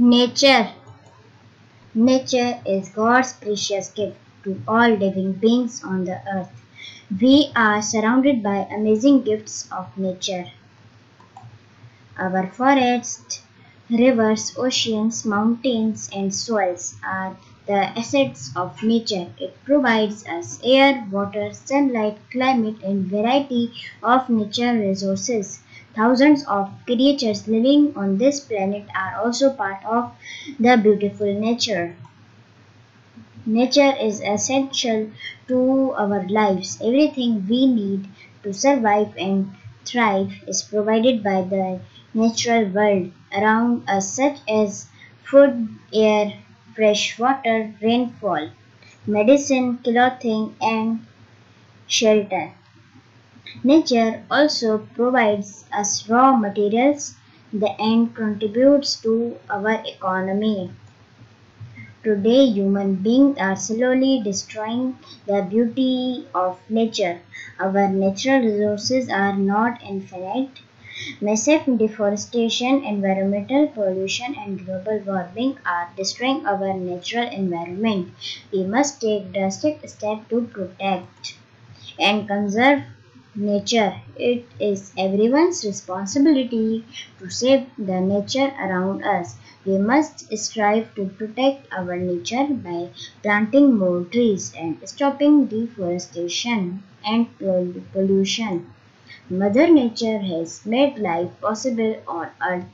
Nature Nature is God's precious gift to all living beings on the earth. We are surrounded by amazing gifts of nature. Our forests, rivers, oceans, mountains, and soils are the assets of nature. It provides us air, water, sunlight, climate, and variety of nature resources. Thousands of creatures living on this planet are also part of the beautiful nature. Nature is essential to our lives. Everything we need to survive and thrive is provided by the natural world around us such as food, air, fresh water, rainfall, medicine, clothing and shelter. Nature also provides us raw materials and contributes to our economy. Today, human beings are slowly destroying the beauty of nature. Our natural resources are not infinite. Massive deforestation, environmental pollution, and global warming are destroying our natural environment. We must take drastic steps to protect and conserve nature. It is everyone's responsibility to save the nature around us. We must strive to protect our nature by planting more trees and stopping deforestation and pollution. Mother Nature has made life possible on earth.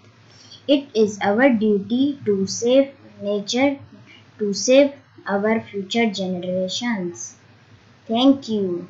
It is our duty to save nature, to save our future generations. Thank you.